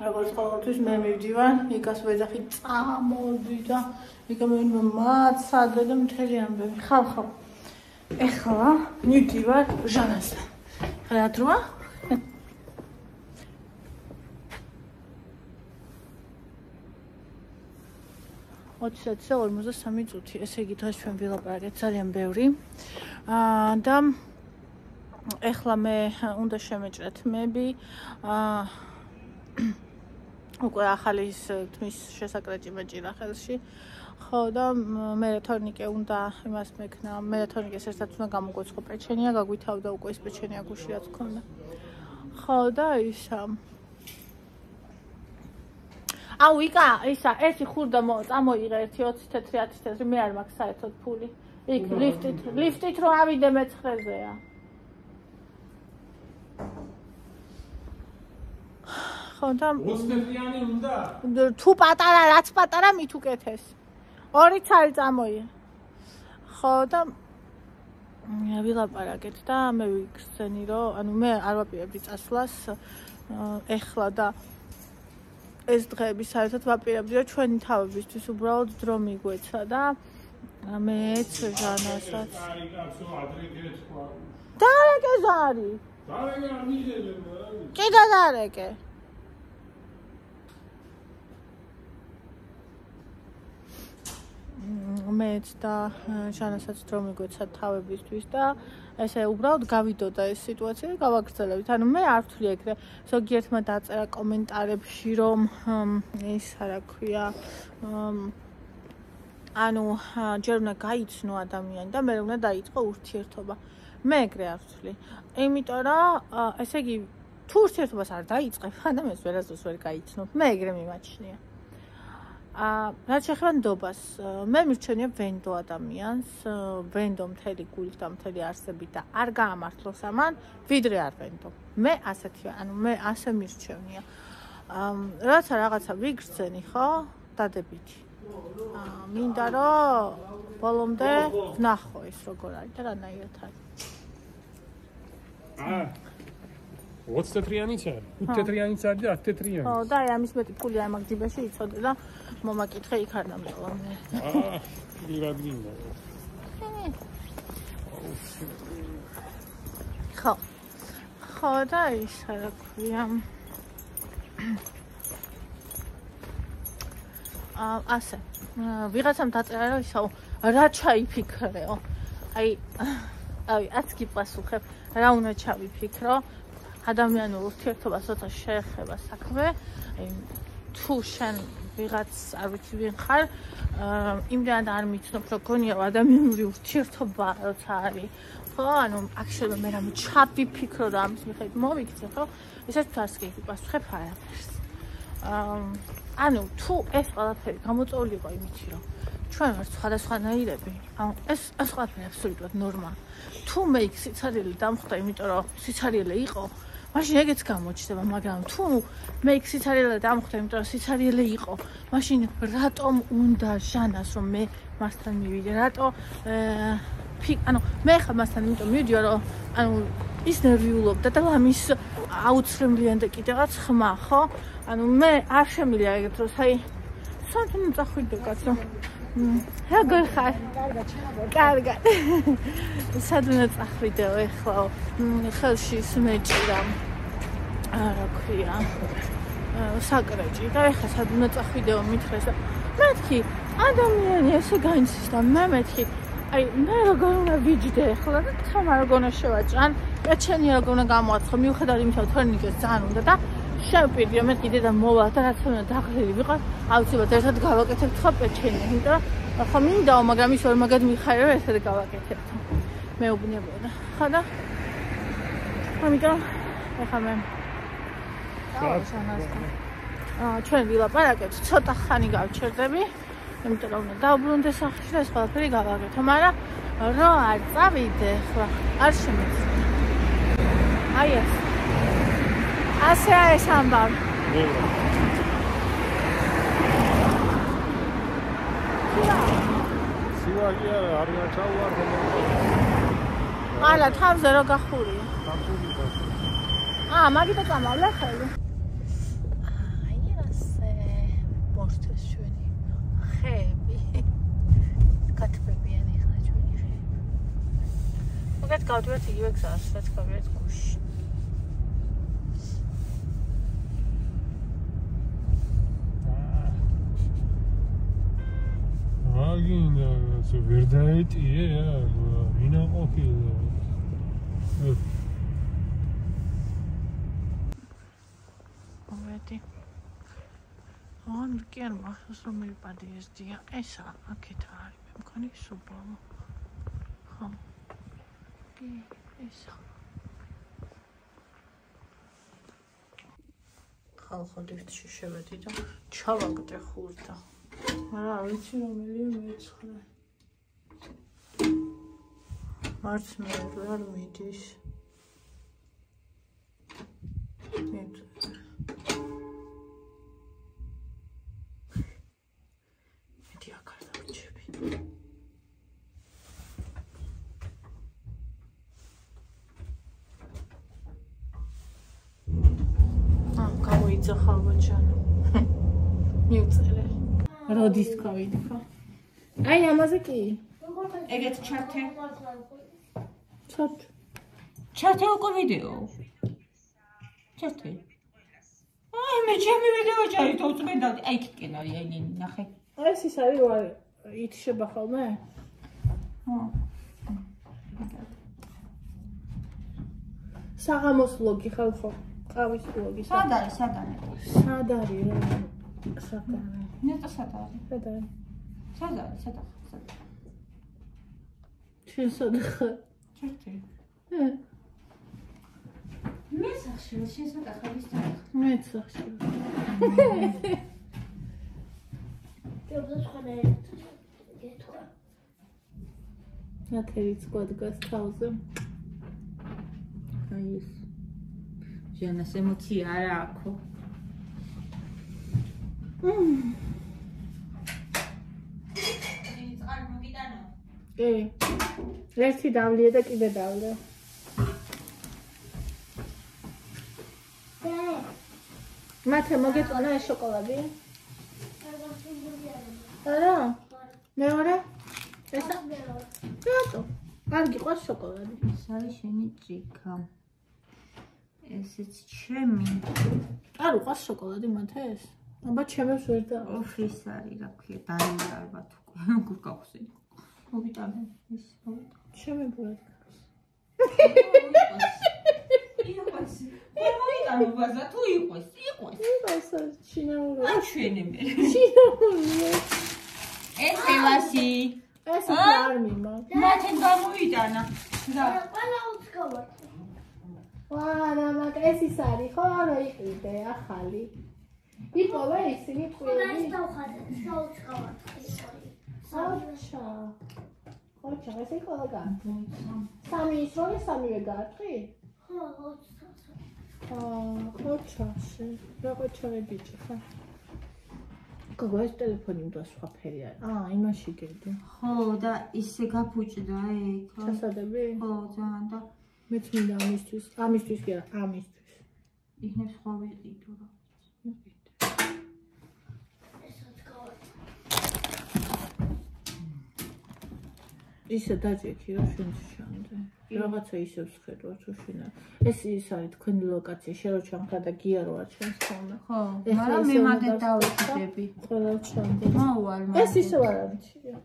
როგორც ყოველთვის მე მივდივარ, იკას ვეძახი წამოდი და იკა მე მაცადე და მთელი ამბები. ხალ ხალ. ეხლა მივდივარ ჟანასთან. რა თქმა უნდა ოცსაცე 53 წუთი. ესე იგი დღეს ჩვენ ვილაპარაკეთ ძალიან ბევრი. აა და ეხლა მე უნდა შემეჭრეთ მები. აა უკვე ახალი ის თმის შესაკრეჭი მეჭირა ხელში. ხო და მე თორნიკე უნდა იმას მექნა. მე თორნიკეს ერთად უნდა გამოგვეცხო პეჩენია, გაგვითავდა უკვე ის პეჩენია გუში რაც ქონდა. ხო და ის აა აუ იკა ისა ერთი ხურდა წამოიღე ერთი 20 თეთრი 10 თეთრი მე არ მაქვს საერთოდ ფული იქ ლიფტით ლიფტით რო ავიდე მეცხრეზეა ხო და 20 თეთრიანი უნდა თუ პატარა რაც პატარა მით უკეთეს. ორი ცალი წამოიღე ხო და ვილაპარაკეთ და მე ვიქცენი რომ ანუ მე არ ვაპირებდი წასვლას ეხლა და ეს დღეები საერთოდ ვაპირებდი რომ ჩვენი თავებისთვის უბრალოდ დრო მიგვეცა და მეც ჟანასაც დარეკე ზარი. დარეკე არ მიგდები კიდე დარეკე მეც და ჟანასაც დრო მიგვეცა თავებისთვის და ესე უბრალოდ გავიდოდა ეს სიტუაცია და გავაგრძელებთ. ანუ მე არ ვთვლი ეგრე. ზოგიერთმა დაწერა კომენტარებში, რომ ეს რა ქვია, ანუ ჯერ უნდა გაიცნო ადამიანი და მე უნდა დაიწყო ურთიერთობა. მე ეგრე არ ვთვლი. იმიტომ რომ ესე იგი თუ ურთიერთობას არ დაიწყებ, ადამიანს ვერასდროს ვერ გაიცნობ. მე ეგრე მიმაჩნია. აა რაც შეეხება ნდობას, მე მირჩენია ვენდო ადამიანს, ვენდო მთელი გულით და მთელი არსებით და არ გაამართლოს ამან, ვიდრე არ ვენდო. მე ასეთი ვარ, ანუ მე ასე მირჩენია. აა რაცა რაღაცა ვიგრძენი, ხო? დადებითი. აა მინდა რომ ბოლომდე ვნახო ის როგორ არის და რანაირად არის. აა 20 თეთრიანიც არის, 5 თეთრიანიც არის და 10 თეთრიანი. ხო, და აი ამის მეტი ფული არ მაგ ჯიბეში იწოდე და მომაკითხე იქ არ დამეყვა მე. აა, გიგად გინდა. ხო. ხო და ის რა ქვია. აა, ასე. ვიღაცამ დაწერა რომ ისაო რა ჩაიფიქრეო. აი აი, აცკი პასუხებ, რა უნდა ჩავიფიქრო? ადამიანურ ურთიერთობას ცოტა შეეხება საქმე. აი თუ შენ ვიღაც არ ვიცი ვინ ხარ, იმდანად არ მიცნობ, რომ გონია ადამიანური ურთიერთობა როცა არის. ხო, ანუ აქშენო მე რამე ჩაპი ფიქრო და ამის მიხედვით მოვიქცე, ხო? ესეც თასკი არაფერს. აა ანუ თუ ეს ყველაფერი გამოწვეული იყო იმითი, რომ ჩვენ ვართ სხვადასხვანაირები, ანუ ეს ეს ყველაფერი აბსოლუტურად ნორმალია. თუ მე სიცარიელი დამხვდა, იმიტომ რომ სიცარიელი იყო, მაშინ ეგეც გამოჩნდება, მაგრამ თუ მე იქ სიცარიელე დამხვდა, იმიტომ რომ სიცარიელე იყო, მაშინ რატომ უნდა ჟანას რომ მე მასთან მივიდე? რატო ანუ მე ხა მასთან იმიტომ მივიდიო რომ ანუ ის ნერვიულობდა და ლამის აუცრემლიანდა კიდევაც ხმა, ხო? ანუ მე არ შემიძლია ეგეთ რომ საი სანთუნ წახვიდე კაცო. როგორ ხარ? კარგად სადღაც წახვიდეო ეხლა. ხელში სმეჭირა. არა ქვია. საკრეჭი და ეხლა სადღაც წახვიდეო მითხრეს და მეთქი ადამიანი ესე განცის და მე მეთქი აი მე როგორ უნდა ვიჯდე ეხლა და თამა როგორ უნდა შევაჭან? პეჩენი როგორ უნდა გამოაცხო? მიუხედავად იმისა, რომ თორნიკეს ძალიან უნდა და შევპირდი მე კიდე და მოვა და რაც უნდა დაღლილი ვიყო აუცილებლად ერთად გავაკეთებ ხო პეჩენი იმიტომ რომ ხო მინდაო მაგრამ ის ვერ მაგად რომ ერთად გავაკეთებ მეუბნებოდა ხო და? ამიტომ ახლა მე აა ჩვენ ვილაპარაკეთ ცოტა ხანი გავჩერდები იმიტომ რომ დაუბრუნდეს სახში და ეს ყველაფერი გავაკეთო მაგრამ რო არ წავიდე ხო არ შემეცი აი ეს ასეა ეს ამბავი. სივაგი არა, არ გაჩავარ ხოლმე. არა, თავზე რო გახურია. აა, მაგიტო წამავლა ხელი. აი, ასე ბორთეს ჩვენი ხეები. გათბებიანი ხა ჩვენი ხეები. მოკლედ გავდივართ იგივე გზას, რაც გავდივართ აგინდა ასე ვერ დაეტიე რა ვინა ყოფილა მომედი ან კი არ მახსოვს რომ მივიპადე ეს დია. ესა აქეთ არის მე მქონი სუბლო ხო კი ესა ხალხო ლიფტში შევედი და ჩავაგდე ხურდა არა ვიცი რომელია მეცხრე. მარც მე ვერ მიდის. მედი აქ არ დავჭები აა გამოიძახა ბაჭანო მიუწერე როდის გავიდი ხო? აი ამაზე კი. ეგეთ ჩართე. ჩართ. ჩართე უკვე ვიდეო. ჩართე. აი მე ჩემი ვიდეო ჩარი თო წმენდა. აი იქიდან არის აი ნინი ნახე. აი ეს ის არის ვარ ითშება ხოლმე? ხო. საღამოს ვლოგი ხალხო. ყავის ვლოგი. სად არის სად არის? სად არის რა? საკანე. ნეტა სად არის? სად არის? სად არის? სად არის? ჩვენ სად ხარ? ჩერთი. ე, მე სახში შესაძლოა ახალი სად? მე სახში. ნათელი წყვადგას თავზე. აი ეს. ჟენას ემოცია არა აქო. კი. ერთი დავლია და კიდე დავლე. მათე მოგეწონა ეს შოკოლადი? არა. მეორე? ესა? რატო? არ გიყვარს შოკოლადი? ეს არის შენი ჭიქა. ესეც ჩემი. არ უყვარს შოკოლადი მათეს? აბა ჩემებს ვერ და ოფის არის, რა ქვია, დაი ალბათ უკვე. როგორ გავხსენ? მოვიტანე ის. ჩემი ბურად. იყოს. მოვიტანე ბაზა თუ იყოს, იყოს. ეს ჩინაური. ან ჩვენი მე. ჩინაური. ეს ელასი. ეს არ მიმა. მათენ გამოვიტანა. და ვარა, მაგრამ ეს ის არის, ხო, რა იყიდე, ახალი. იპოვე ისინი ტყვიები. საჩა. ხოჩა, ეს იყო რა? სამი ის როლი სამივე გაარტყი? აა, ხოჩა, შე. რა ყოჩარი ბიჭი ხა? გოგო ეს ტელეფონი უნდა სხვა ფერი არის. აა, იმაში გედი. ხო და ისე გაფუჭდა ეგ. ჩასადები? ხო, ძალიან და მეც მინდა ამისთვის, ამისთვის კი არა, ამისთვის. იქნებ სხვა ვიყიდო რა. ისე დაჭიქი რა შენ შანზე. რაღაცა ისევ შედვარ თუ შინა. ეს ის არის თქვენი ლოკაცია, შენ რო ჩამხა და გია რო არ ჩვენს ხოლმე. ხო, მაგრამ ისე მე მაგეთ დავიწყო. დავიწყდები. ყველა ჩამდე. მოვალ ეს ისე არ ამჩია.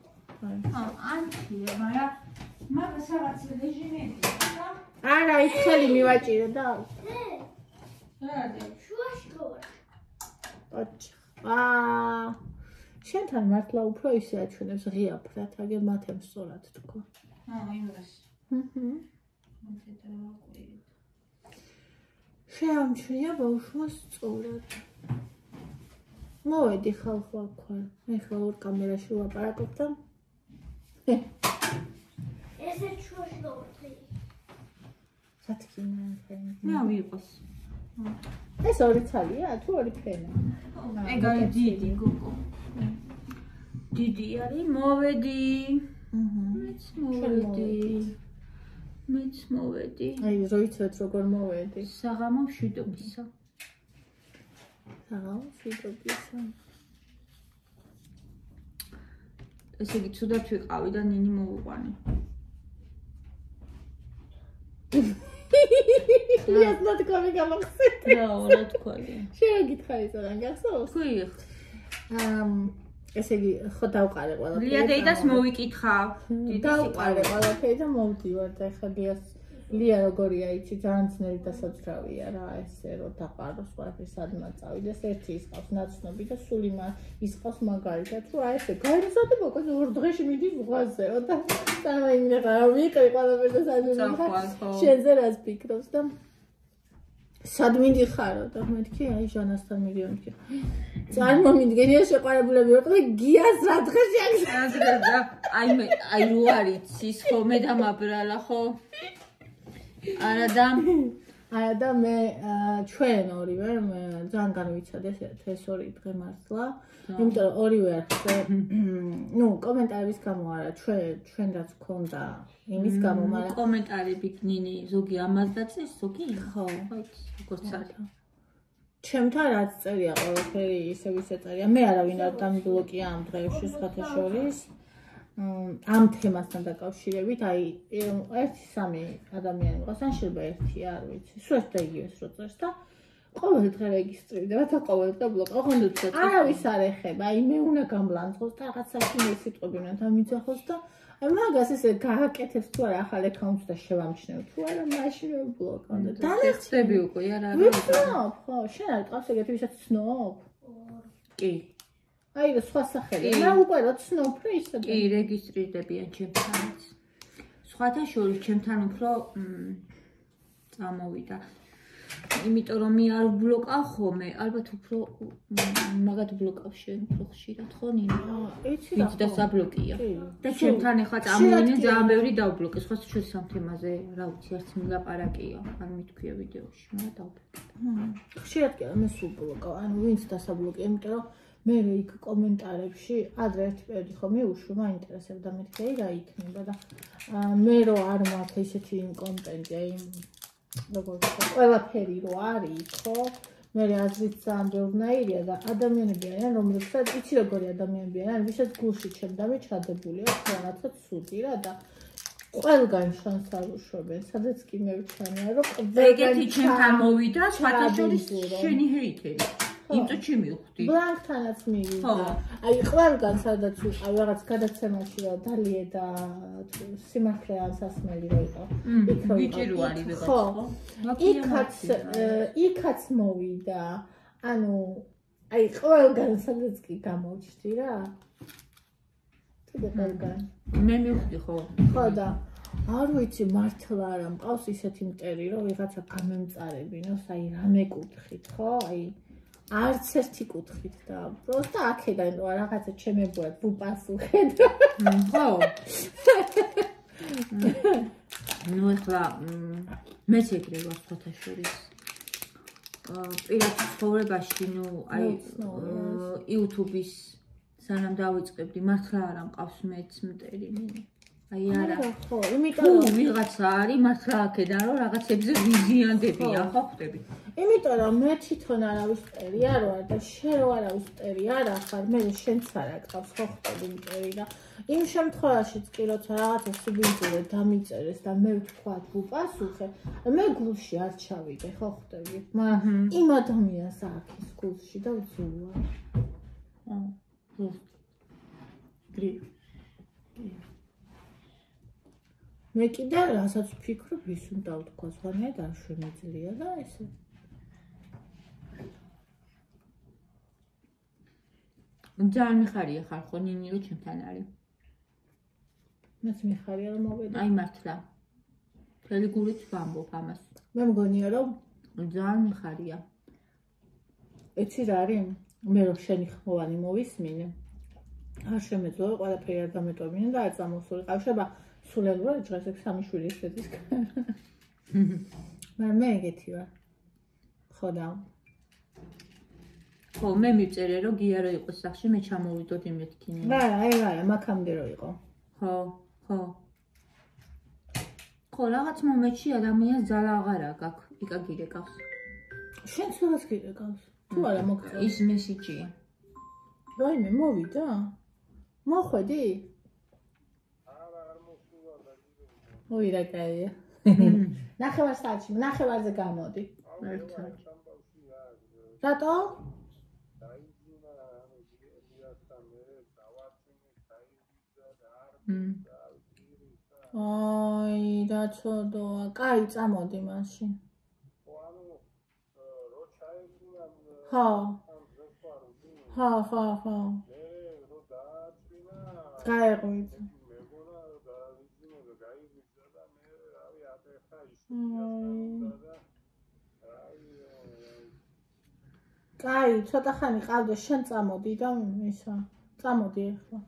აი. აა, ანთია, მაგრამ მაგას რაღაც რეჟიმები და არა, ის ხელი მივაჭირე და რადი. ოჩ. აა შენთან მართლა უფრო ისე აჩვენებს ღია ფრათ, აგერ მათემ სწორად თქვა. აა, იმას. ჰმმ. მეთეთრა ვაკვირი. შეამჩნია ბავშვმა სწორად. მოვედი ხალხო აქვე. მე ხლა ორ კამერაში ვაპარაკობ და სათქინა მე ავიყოს. ეს ორი ცალია თუ ორი ფენა? ეგ არის დიდი გოგო. დიდი არის, მოვედი. აჰა. მეც მოვედი. მეც მოვედი. აი როიცოთ როგორ მოვედი. საღამო მშვიდობისა. საღამო ფიტობისა. ესე იგი, თუდად ვიყავი და ნინი მოვუყვანე. ლიას ნათქვამი გამახსენე. რა რა თქვა? შეიძლება გითხარი ზოგან გახსოვს? თქვი. ამ ესე იგი ხო დავყარე ყველაფერი. ლია დეიდას მოვიკითხავ. დიდი დავყარე სიყვარული. ყველაფერი და მოვდივარ და ეხლა ლიას ლია როგორია იცი ძალიან ძნელი დასაძრავია რა ესე რომ დაყაროს ყველაფერი სადმა წავიდეს ერთი ისყავს ნაცნობი და სულ იმა ისყავს მაგალითად აი ესე გაიზარდება უკვე ორ დღეში მიდის ზღვაზე რა და სამაინე რა ვიყრი ყველაფერი და სადმა ხო. შენზე რას ფიქრობს და სად მიდიხარო? და მეთქი აი ჟანასთან მიდიოდი წარმომიდგენია შეყარებულები ვიყო და გიას რა აზრა და აი მე აი რო არიცის ხო მე დამაბრალა ხო? არა და და მე აა, ჩვენ ორივე ძალიან განვიცადეს ეს ორი დღე მართლა. იმიტომ რომ ორივე ახლა ნუ კომენტარების გამო არა, ჩვენ ჩვენ რაც გქონდა იმის გამო, მაგრამ კომენტარები გნინი ზოგი ამას დაწეს ზოგი? ხო. როგორც არის. ჩემთან რაც წერია ყველაფერი ისე ვისე წერია. მე არავინ არ დამბლოკია ამ დღეებში სხვათა შორის. ამ თემასთან დაკავშირებით, აი ემ, ერთი სამი ადამიანი ყავს, ან შეიძლება ერთი, არ ვიცი. სულ ეს და იგივეს რო წერს და ყოველ დღე რეგისტრირდება და ყოველ დღე ბლოკა. ოღონდ უცებ. არავის არ ეხება. აი მე უნდა გამბლანწყოს და რაღაცაში მე სიტყვები უნდა დამიძახოს და აი მაგას ესე გააკეთებს თუ არა ახალ აკაუნტს და შევამჩნევ თუ არა მაშინ მე ბლოკავდა. დანახტები დანახტები უკვე არა რა. ვიცნობ, ხო, შენ არ ყავს ეგეთი ვისაც ცნობ? კი. აი რა სხვა სახელი. რა უკვე რა ცნობ რა ისე. კი, რეგისტრირდებიან ჩემთანაც. სხვათა შორის ჩემთან უფრო წამოვიდა. იმიტომ რომ მე არ ბლოკავ ხოლმე, ალბათ უფრო მაგათ ბლოკავ შენ უფრო ხშირად ხო ნინო? იცი რა. ვინც დასაბლოკია. კი. და ჩემთან ახლა წამოვიდნენ კი. ძალიან ბევრი დავბლოკე. სხვა შორის ამ თემაზე რა ვიცი, არც მილაპარაკია, არ მithქვია ვიდეოში, მაგრამ დავბლოკე. ხშირად კი არა მე სულ ბლოკავ. ანუ ვინც დასაბლოკე, იმიტომ რომ მე რა იქ კომენტარებში ადრე ერთი პერიოდი ხო მიუშვი, მაინტერესებდა მეთქი აი რა იქნება და მე რო არ მაქვს ესეთი კონტენტი, აი როგორ ვთქვა, ყველაფერი რო არის ხო? მე აზრით ძალიან ბევრნაირია და ადამიანები არიან, რომლებსაც იცი როგორი ადამიანები არიან, ვისაც გულში ჩემდამი ჩადებული აქვს რაღაცა ცუდი რა და ყველგან შანს არ უშვებენ, სადაც კი მე ვჩანია, რომ ყველგან ეგეთი ჩემთან მოვიდა, სხვათა შორის შენი ჰეიტერი. იმ წუთში მივხვდი. ბლანკთანაც ხო. მივიდა. აი ყველგან სადაც ვიყავ რაღაც გადაცემაში რა დალია და სიმართლე ან სასმელი რო იყო. იქ რო იქ, ვიღაცა, ხო. ხო? იქაც იქაც მოვიდა. ანუ აი ყველგან სადაც კი გამოჩდი რა. კიდე ყველგან. მე მივხვდი ხო? ხო და არ ვიცი მართლა არა მყავს ისეთი მტერი რომ ვიღაცა გამემწარებინოს აი რამე კუთხით ხო აი არც ერთი კუთხით და პროსტა აქედან რა რაღაცა ჩემებუად ვუპასუხეთ მ, ხო. ნუ ახლა მ, მეც ეგრე ვარ სხვათა შორის. აა პირად ცხოვრებაში ნუ აი YouTube-ის სანამ დავიწყებდი, მართლა არა მყავს მეც მტერი მინი. აი არა. ხო იმიტომ რომ ვიღაცა არის მართლა აქედან რომ რაღაცებზე ვიზიანდებია, ხო ხვდები? იმიტომ რომ მე თვითონ არავის მტერი არ ვარ და შენ რო არავის მტერი არ ახარ მე შენც არ აკავს ხო ხვდები მტერი და იმ შემთხვევაშიც კი როცა რაღაცა სუბინტურე დამიწერეს და მე ვთქვა ვუპასუხე მე გულში არ ჩავიდე ხო ხვდები მაგრამ იმ ადამიანს აქვს გულში და ვძულა აა. გრი. მე კიდე რასაც ვფიქრობ ის უნდა ვთქვა სხვანაირად არ შემეძლია და ესე ძალიან მიხარია ხარ ხო ნინი რო ჩემთან არის. მეც მიხარია რომ მოვედი აი მართლა. მთელი გულით ვამბობ ამას. მე მგონია რომ ძალიან მიხარია. ეცი რა არის? მე რომ შენი ხმოვანი მოვისმინე. არ შემეძლო ყველაფერი არ გამეტოვებინა და არ წამოსულიყავ. შეიძლება სულელურად დღეს ეგ სამი შვილი ისეთის. მაგრამ მე ეგეთი ვარ. ხო და ხო, მე მიწერე რომ გია რო იყოს სახში, მე ჩამოვიდოდი მეთქინე. არა, აი არა, მაქამდე რო იყო. ხო, ხო. ხო, რაღაც მომენტში ადამიანს ძალა აღარ აქვს, იკაგირე გავს. შენ კიდე გავს. თუ არა მოგწევ. ის მესიჯია. რაიმე მოვიდა? მოხვედი? ოი რა კაია. ნახევარ საათში, ნახევარზე გამოდი. ერთ საათში. რატო? აი, რა ცოდოა. კაი, წამოდი მაშინ. ხო. ხო, ხო, ხო. გაიღვიძ. კაი, ცოტა ხანი ყავდა, შენ წამოდი და ისა. წამოდი ახლა.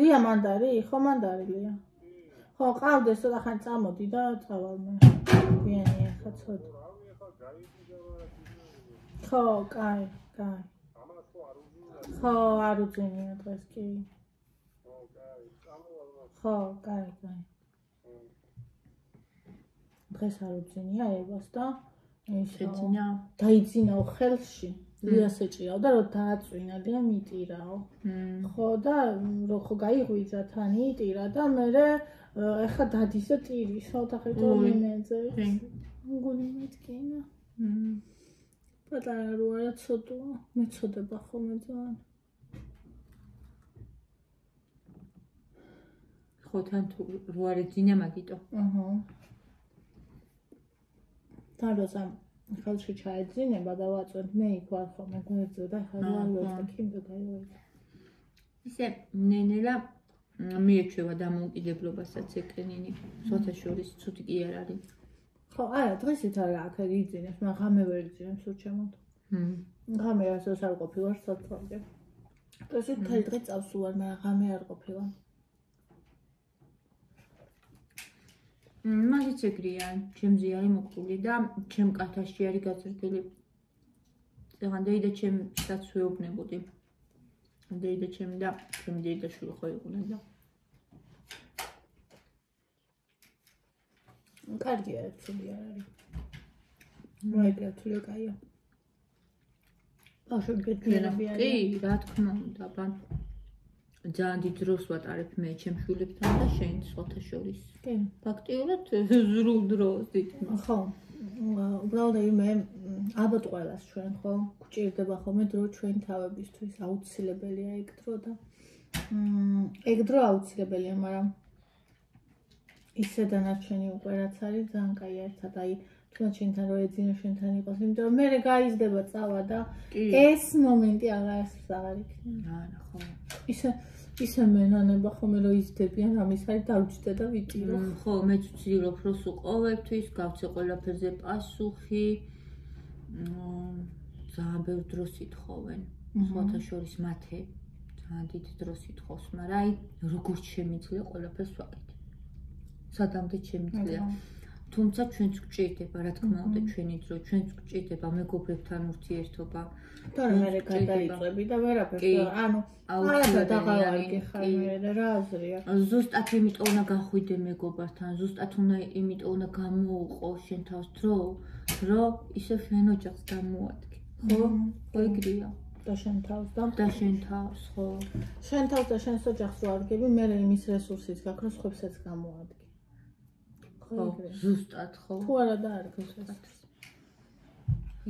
ლია მანდარი? ხო, მანდარი ლია. ხო, ყავდა, ცოტა ხანი წამოდი და წავალ მე. ვიანი ახლა ცოტა. ხო, კაი, კაი. ხო, არ უძინია დღეს კი. ხო, კაი, კაი. დღეს არ უძინია ევას და ისო შეძინა? დაიძინაო ხელში. ლიას ეჭირავ და რომ დააწვინა ლია მიტირაო. ხო და რო ხო გაიღვიძა თან იტირა და მე ეხა დადის და ტირის ოთახეთ ოი. მინეძე. კი. გული მეთქინა. პატარა რო არა ცოტოა. მეცოდება ხოლმე ძალიან. ხო თან თუ რო არ ეძინა მაგიტო. აჰა. და როცა ხელში ჩაეძინება და ვაწვევთ მე იქ ვარ ხოლმე გვერდზე და ხა აჰა. რა კიმბე გაიوي. ისე ნენელა მიეჩვევა დამოუკიდებლობასაც ეკრენინი. სოთა შორის ცუდი კი არ არის. ხო, არა, დღესით არა აქ იძინებს, მაგრამ ღამე ვერ იძინებს სულ ჩემო. მმ. ღამე ასეც არ ყოფილვარ საწოლზე. დღესით თელ დღე წავსულვარ, მაგრამ ღამე არ ყოფილვარ. მაგიც ეგრეა, ჩემზე არის მოკლული და ჩემ კათაში არის გაზრდილი. ზღანდეი და ჩემ ვეუბნებოდი. დეი და ჩემი და ჩემი დეი და შვილი ხო იყვნენ და კარგია, ცუდი არ არის. მოიგე თულე კაია. ბავშვები გეძინები კი, არის. რა თქმა უნდა, ბან ძალიან დიდ დროს ვატარებ მე ჩემ შვილებთან და შენ სხვათა შორის. კი. ფაქტიურად ზრულ დროს თითქმის. ხო. უბრალოდ მე ალბათ ყველას ჩვენ ხო გვჭირდება ხოლმე დრო ჩვენ თავებისთვის აუცილებელია ეგ დრო და მ ეგ დრო აუცილებელია, მაგრამ ისე დანარჩენი უკვე რაც არის ძალიან კაი ერთად აი თუნდაც შენთან რო ეძინო შენთან იყოს, იმიტომ რომ მე გაიზდება წავა და ეს მომენტი აღარ აღარ იქნება. არა, ხო. ისე ისე მენანება ხოლმე რომ იზდებიან ამის არის დავჭდე და ვიტირო. ხო, მე ვცდილობ რომ სულ ყოველთვის გავცე ყველაფერზე პასუხი. ძალიან ბევრ დროს ითხოვენ. სხვათა შორის მათე ძალიან დიდ დროს ითხოვს, მაგრამ აი როგორც შემიძლია ყველაფერს ვაკეთებ. სადამდე შემიძლია. თუმცა ჩვენც გვჭირდება, რა თქმა უნდა, ჩვენი დრო, ჩვენც გვჭირდება მეგობრებთან ურთიერთობა. და რა გადაიწები და ვერაფერს ანუ არა არის, ხარ მე რა აზრია ზუსტად იმიტომ უნდა გახვიდე მეგობართან, ზუსტად უნდა იმიტომ უნდა გამოუყო შენ თავს დრო, რომ ისე შენ ოჯახს გამოადგე. ხო? ხო ეგრეა. და შენ თავს და და შენ თავს, ხო? შენ თავს და შენ ოჯახს რო ადგები მე იმის რესურსის გაქვს რომ სხვებსაც გამოადგე ხო ზუსტად, ხო? თუ არა და არ გქოს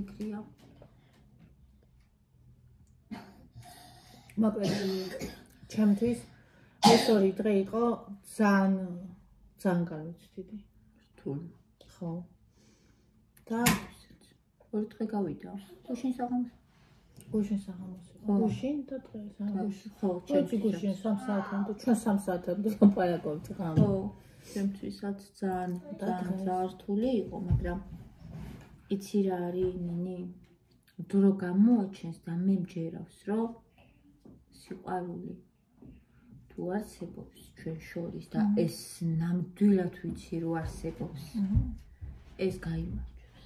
ეგრეა. მაგრამ ჩემთვის ეს ორი დღე იყო ძალიან ძალიან განუცდიდი რთული. ხო. და ორი დღე გავიდა. გუშინ საღამოს. გუშინ საღამოს გუშინ და დღეს გუშინ ხო, ჩემთვის გუშინ 3 საათამდე ჩვენ 3 საათამდე ლაპარაკობთ ღამე ხო, ჩემთვისაც ძალიან ძალიან დღეს? ძალიან რთული იყო, მაგრამ იცი რა არის, ნინი? დრო გამოაჩენს და მე მჯერავს, რომ სიყვარული თუ არსებობს ჩვენ შორის და ეს ნამდვილად ვიცი რომ არსებობს. ეს გაიმარჯვებს.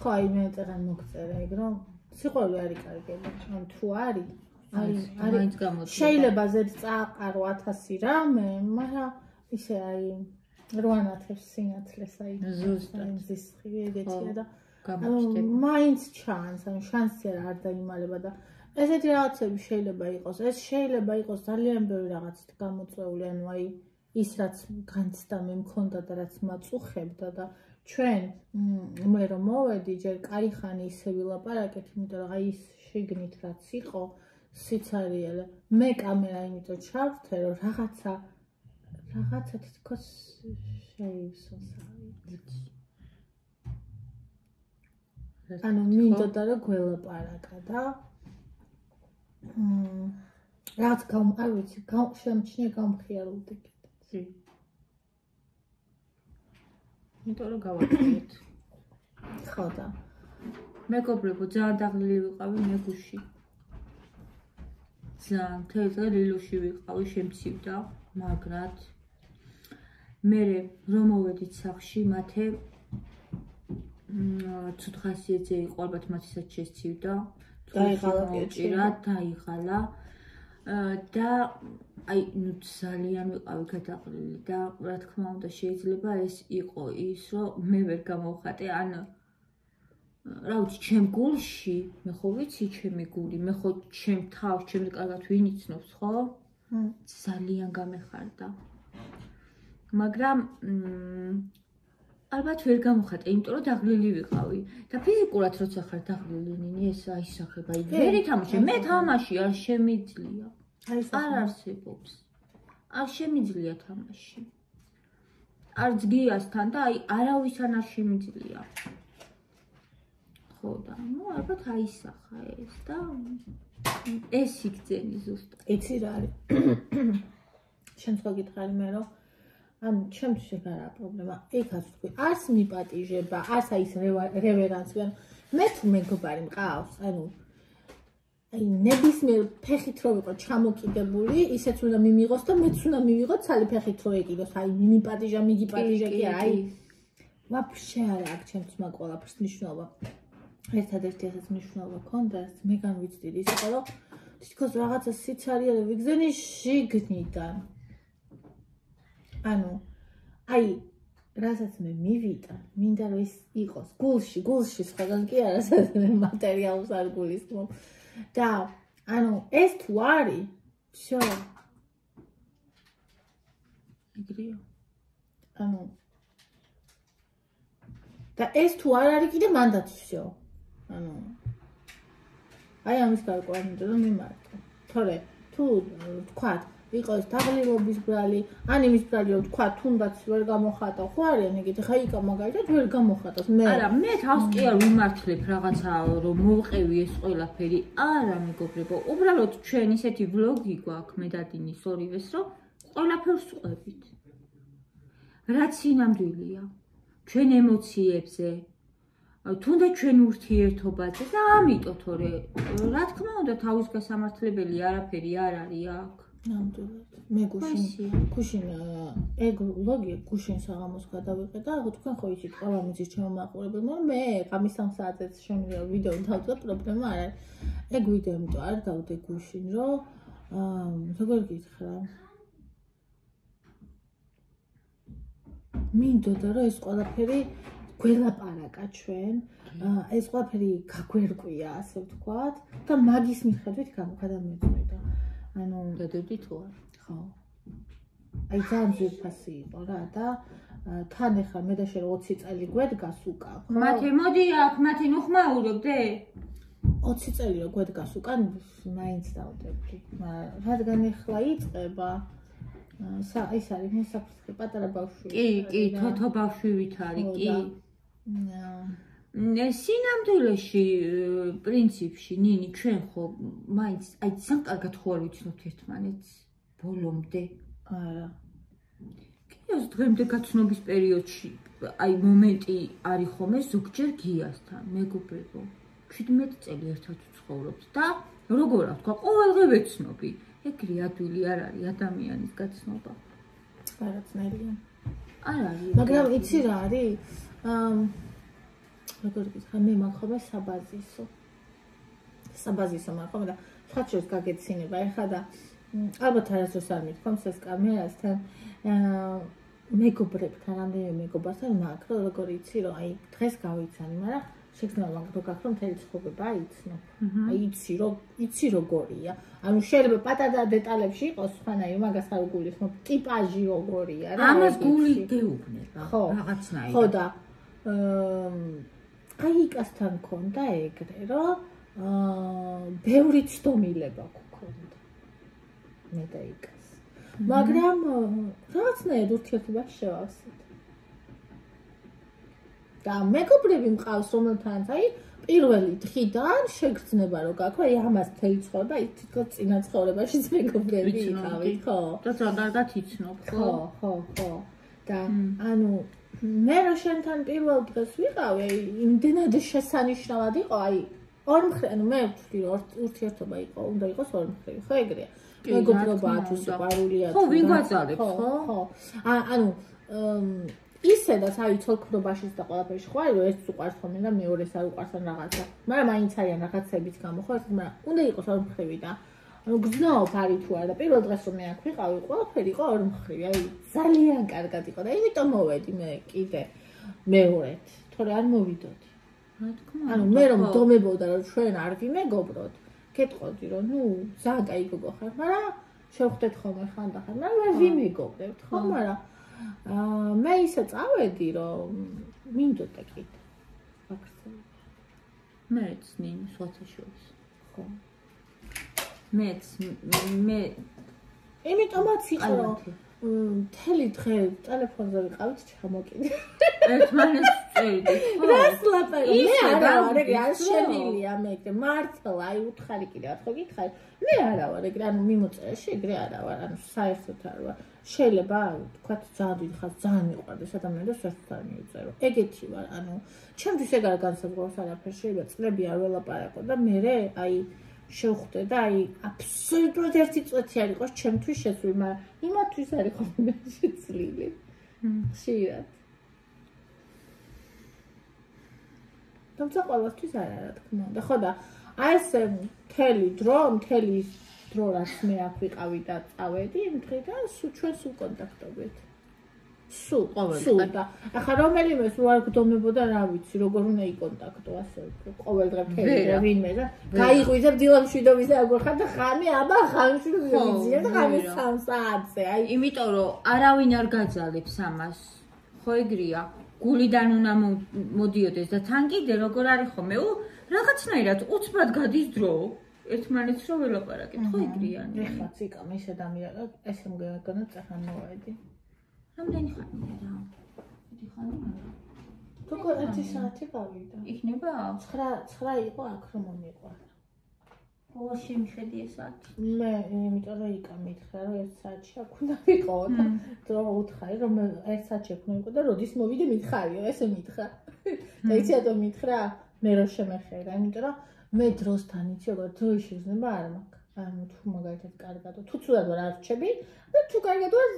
ხო აი მე წერან მოგწერა ეგ რომ სიყვარული არის კარგები ან თუ არის არის არის შეიძლება ზედ წააყარო 1000 რამე მაგრამ ისე აი 8000 სინათლეს აი ზუსტად. მზის ეგეთია და მაინც ჩანს ანუ შანსი არ არ დაიმალება და ესეთი რაღაცები შეიძლება იყოს ეს შეიძლება იყოს ძალიან ბევრი რაღაცით გამოწვეული ანუ აი ის რაც განცდა მე მქონდა და რაც მაწუხებდა და ჩვენ მე რომ მოვედი ჯერ კარიხანი ისე ვილაპარაკეთ, იმიტომ რომ აი ის შიგნით რაც იყო სიცარიელე. მე კამერა იმიტომ ჩავთე რომ რაღაცა რაღაცა თითქოს ავით. ანუ მინდოდა რომ გველაპარაკა და მ რაც გამ არ ვიცი, გამ შემჩნია გამხიარულდი კიდე. იმიტომ რომ გავაკეთეთ. ხო და მეგობრებო, ძალიან დაღლილი ვიყავი მე გუში. ძალიან მთელი დღე ლილუში ვიყავი, შემცივდა, მაგრად მე რომ მოვედით სახში, მათე ცუდ ხასიათზე იყო, ალბათ მათისაც შესცივდა. დაიღალა ჭირა, დაიღალა. და აი, ნუ ძალიან ვიყავი გადაყრილი და რა თქმა უნდა შეიძლება ეს იყო ის, რომ მე ვერ გამოვხატე, ან რა ვიცი, ჩემ გულში, მე ხო ვიცი ჩემი გული, მე ხო ჩემ თავს, ჩემს კარგად ვინიცნობს, ხო? ძალიან გამეხარდა. მაგრამ ალბათ ვერ გამოხატე, იმიტომ რომ დაღლილი ვიყავი და ფიზიკურად როცა ხარ დაღლილი ნინი ეს აი ვერ ითამაშე, მე თამაში არ შემიძლია. აი არ არსებობს. არ შემიძლია თამაში. არ ძგიასთან და აი არავისთან არ შემიძლია. ხო და ნუ ალბათ აისახა ეს და ეს იგზენი ზუსტად. იცი რა არის? შენ სხვა გითხარი მე რომ ან ჩემთვის ეგ არა პრობლემა. ეხაც თქვი, არს მიპატიჟება, არს აი ეს რევერანსი, ან მე თუ მეგობარი მყავს, ანუ აი ნებისმიერ ფეხით რო ვიყო ჩამოკიდებული, ისეც უნდა მიმიღოს და მეც უნდა მივიღო ცალი ფეხით რო ეკიდოს, აი მიმიპატიჟა, მიგიპატიჟა კი აი ვაფშე არა აქ ჩემთვის მაგ ყველაფერს მნიშვნელობა. ერთადერთი ასეც მნიშვნელობა ქონდა, მე განვიცდიდი ისე რომ თითქოს რაღაცა სიცარიელე ვიგზენი შიგნიდან. ანუ აი რასაც მე მივიტან, მინდა რომ ის იყოს გულში, გულში სხვაგან კი არა, სადაც მე მატერიალს არ გულისხმობ. და ანუ ეს თუ არის, შო. ეგრეა. ანუ და ეს თუ არ არის კიდე მანდაც შო. ანუ აი ამის გარკვევა მინდა რომ მიმართო. თორე თუ თქვათ იყოს დაღლილობის ბრალი, ან იმის ბრალი რომ თქვა თუნდაც ვერ გამოხატა, ხო არიან ეგეთ ხა იკა მაგალითად ვერ გამოხატოს მე. არა, მე თავს კი არ ვიმართლებ რაღაცა რომ მოვყევი ეს ყველაფერი. არა, მეგობრებო, უბრალოდ ჩვენ ისეთი ვლოგი გვაქვს მე და დინის ორივეს, რომ ყველაფერს ვყვებით. რაც ინამდვილია. ჩვენ ემოციებზე თუნდაც ჩვენ ურთიერთობაზე და ამიტომ თორე რა თქმა უნდა თავის გასამართლებელი არაფერი არ არის აქ. ნამდვილად. მე გუშინ გუშინ ეგ ლოგი გუშინ საღამოს გადავიყედა, ხო თქვენ ხო იცით ყველა მიზის ჩემო მაყურებელმა, მე ღამის 3 საათზე შემიძლია ვიდეო თავზე პრობლემა არ არის. ეგ ვიდეო იმიტომ არ დავდე გუშინ, რომ აა როგორ გითხრა? მინდოდა რომ ეს ყველაფერი გველაპარაკა ჩვენ. ეს ყველაფერი გაგვერკვია, ასე ვთქვათ, და მაგის მიხედვით გამოგადამეწმიდა. ანუ დადები თუ არ ხო. აი ძალიან ძირფასი იყო რა და თან ახლა მე და შენ 20 წელი გვედგას უკან მათე მოდი აქ მათე ნუხმაურობდე 20 წელი რო გვედგას უკან მაინც დავდებდი რადგან ახლა იწება სა ის არის მე საფრთხე პატარა ბავშვი კი კი თოთო ბავშვივით არის კი სინამდვილეში პრინციპში ნინი ჩვენ ხო მაინც აი ძალიან კარგად ხო არ ვიცნობთ ერთმანეთს. ბოლომდე. არა. კიდევ დღემდე გაცნობის პერიოდში აი მომენტი არის ხომ ეს ზოგჯერ გიასთან მეგობრებო. 17 წელი ერთად ვცხოვრობთ და როგორ რა თქვა ყოველდღე ვეცნობი. ეგრე ადვილი არ არის ადამიანის გაცნობა. არაცნაირია არ არის. მაგრამ იცი რა არის აა როგორ გითხრა მე მაქვს საბაზისო საბაზისო მაქვს და სხვა შეს გაგეცინება ეხლა და ალბათ არასდროს არ მithქვამს ეს კამერასთან მეგობრებთან რამდენიმე მეგობართან მაქვს როგორ იცი რომ აი დღეს გავიცანი მაგრამ შექმნა რო გახრო მთელი ცხოვრება იცნო. აი იცი რო იცი როგორია. ანუ შეიძლება პატარა დეტალებში იყოს ხანაი მაგას არ გულისხმობ ტიპაჟი როგორია რა. ამას გული დეუბნება. ხო, რაღაცნაირად. ხო და აი იკასთან მქონდა ეგრე რომ აა ბევრი ცდომილება გქონდა. მე და იკას. მაგრამ რაღაცნაირად ურთიერთობა შევავსეთ. და მეგობრები მყავს რომელთანაც აი პირველი დღიდან შეგრძნება რომ გაქვს აი ამას თელი ცხოვრება აი თვითონ წინა ცხოვრებაში მეგობრები იყავით ხო და ზოგადად იცნობ ხო ხო ხო და ანუ მე რა შენთან პირველ დღეს ვიყავი აი იმდენად შესანიშნავად იყო აი ორ მხრივ ანუ მე ვთვლი რომ ურთიერთობა იყო უნდა იყოს ორ მხრივ ხო ეგრეა? მეგობრობა თუ სიყვარულია ხო ვინ გვაძალებს ხო ხო? ანუ ისედაც აი თოლქრობაშიც და ყველაფერში ხო არის რომ ეს უყარს ხოლმე და მეორეს არ უყარს ან რაღაცა. მაგრამ მაინც არიან რაღაცებიც გამო ხო ეს მაგრამ უნდა იყოს ორ მხრივი და გძნობ არის თუ არა პირველ დღეს რომ მე აქ ვიყავი ყველაფერი იყო ორ მხრივი აი ძალიან კარგად იყო და იმიტომ მოვედი მე კიდე მეორეთ თორე არ მოვიდოდი. რა თქმა უნდა ანუ მე რომ დომებოდა რომ ჩვენ არ ვიმეგობროთ გეტყოდი რომ ნუ ძალიან კაი გოგო ხარ მაგრამ შევხვდეთ ხოლმე ხანდახან მაგრამ ვერ ვიმეგობრებთ ხო. მაგრამ აა მე ისე წავედი რომ მინდოდა კიდე. აქცენტი მეც ნინ სოციალში ხო მეც მე იმიტომაც იყო რომ მთელი დღე ტელეფონზე ვიყავით ჩამოკიდე. ერთმანეთს წერდი. რას ლაპარო? მე არა ვარ, ეგ არ შემილია მე, მართლა, აი უთხარი კიდე არ ხო გითხარი? მე არა ვარ, ეგ ანუ მიმოწერაში ეგრე არა ვარ, ანუ საერთოდ არ ვარ. შეიძლება თქვა ძალიან დიდი ხარ, ძალიან მიყვარდეს ადამიანს საერთოდ არ მიუწერო. ეგეთი ვარ, ანუ ჩემთვის ეგ არ განსაზღვრავს არაფერს, შეიძლება წლები არ ველაპარაკო და მე აი შევხვდე და აი აბსოლუტურად ერთი წუთი არ იყოს ჩემთვის შეცვლილი, მაგრამ იმათვის არ იყო მე შეცვლილი. ხშირად. თუმცა ყოველთვის არა რა თქმა უნდა. ხო და აი ეს მთელი დრო, მთელი დრო რაც მე აქ ვიყავი და წავედი, იმ დღიდან სულ ჩვენ სულ კონტაქტობთ. სულ ყოველდღე. და ახლა რომელიმე სულ არ გდომებოდა რა ვიცი როგორ უნდა იკონტაქტო ასე ყოველდღე თელი ვინმე და გაიღვიძებ დილამშვიდობის აგორ ხარ და ხამე აბა ხამში ვიცი და ხამე 3 საათზე აი. იმიტომ რომ არავინ არ გაძალებს ამას. ხო ეგრეა გულიდან უნდა მოდიოდეს და თან კიდე როგორ არის ხოლმე? უ რაღაცნაირად უცბად გადის დრო. ერთმანეთს რო ველაპარაკეთ ხო ეგრეა ეხლა ციკა მე შედამირა ესე მგონა წახან რამდენი ხანია რა? დიდი ხანია? თქო ერთი საათი გავიდა. იქნება? 9 9 იყო აქ რომ მომიყვა. ო შემხედი ეს საათი. მე იმიტომ რომ იკა მითხრა რომ ერთ საათში აქ უნდა ვიყო და დრო უთხარი რომ ერთ საათში აქ უნდა ვიყო და როდის მოვიდე მითხარიო ესე მითხრა. და იცი რატომ მითხრა? მე რო შემეხედა, იმიტომ რომ მე დროსთან იცი როგორ დროი შეიძლება არ მაქვს. ანუ თუ მაგალითად კარგად თუ ცუდად ვარ არჩები და თუ კარგად ვარ